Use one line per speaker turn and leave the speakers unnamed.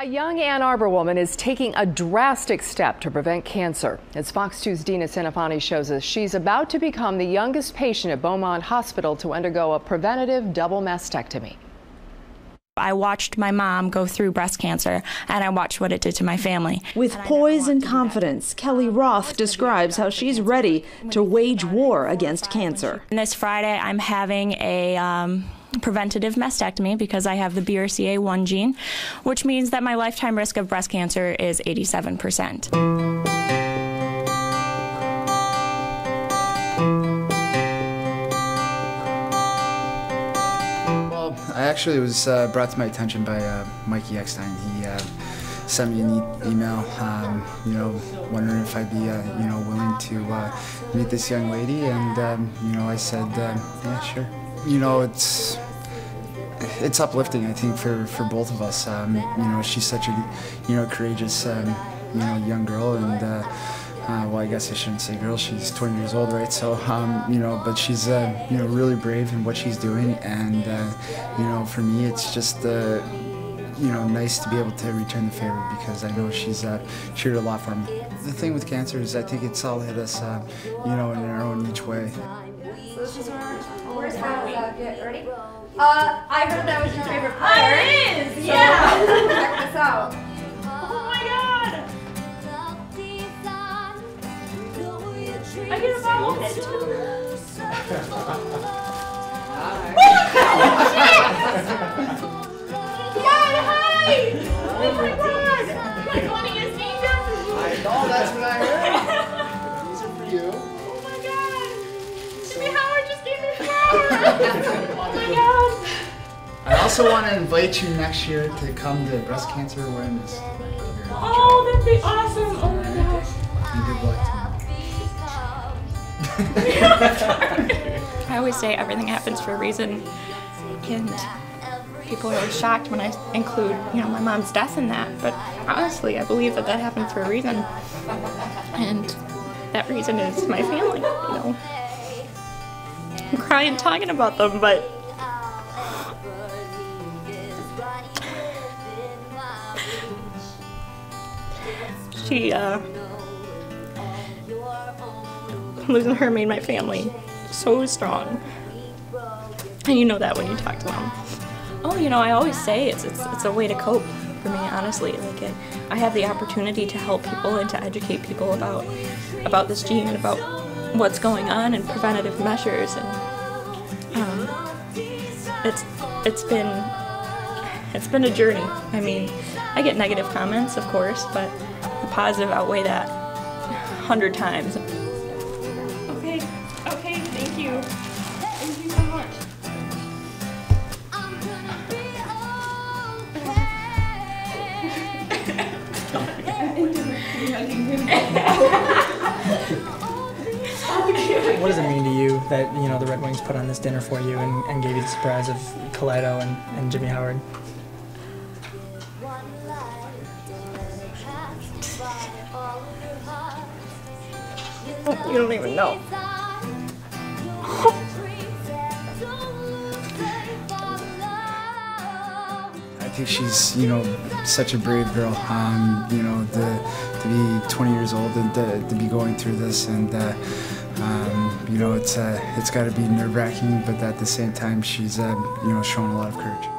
A young Ann Arbor woman is taking a drastic step to prevent cancer. As Fox 2's Deena Centofanti shows us, she's about to become the youngest patient at Beaumont Hospital to undergo a preventative double mastectomy.
I watched my mom go through breast cancer and I watched what it did to my family.
With poise and confidence, Kelly Rothe describes how she's ready to wage war against cancer.
And this Friday, I'm having a um, preventative mastectomy because I have the BRCA1 gene, which means that my lifetime risk of breast cancer is 87%.
Well, I actually was uh, brought to my attention by uh, Mikey Eckstein. He uh, sent me an e email, um, you know, wondering if I'd be, uh, you know, willing to uh, meet this young lady, and um, you know, I said, uh, yeah, sure. You know, it's it's uplifting, I think, for, for both of us. Um, you know, she's such a, you know, courageous, um, you know, young girl, and uh, uh, well, I guess I shouldn't say girl. She's 20 years old, right? So, um, you know, but she's, uh, you know, really brave in what she's doing, and uh, you know, for me, it's just. Uh, you know, nice to be able to return the favor because I know she's uh, did a lot for me. The thing with cancer is I think it's all hit us, uh, you know, in our own each way.
So this where's our, get ready? Uh, I heard that was your favorite player.
It is, yeah.
Check this out.
Oh my god. I get a bottle it Yeah, hi! Oh my god! Like one of your sneakers?
I know, that's what I heard.
Oh my god!
I also want to invite you next year to come to breast cancer awareness.
Oh, that'd be awesome! Oh my gosh!
And good luck to
I always say everything happens for a reason, and people are always shocked when I include, you know, my mom's death in that. But honestly, I believe that that happened for a reason, and that reason is my family. You know, I'm crying talking about them, but she, uh, losing her made my family so strong. And you know that when you talk to them. Oh, you know, I always say it's it's, it's a way to cope for me, honestly. Like it, I have the opportunity to help people and to educate people about about this gene and about what's going on and preventative measures and it's it's been it's been a journey. I mean, I get negative comments, of course, but the positive outweigh that a hundred times. Okay, okay, thank you. Thank you so much.
What does it mean to you that you know the Red Wings put on this dinner for you and, and gave you the surprise of Kaleido and, and Jimmy Howard?
You don't even know.
Think she's, you know, such a brave girl. Um, you know, to, to be 20 years old and to, to be going through this, and uh, um, you know, it's uh, it's got to be nerve-wracking, but at the same time, she's, uh, you know, showing a lot of courage.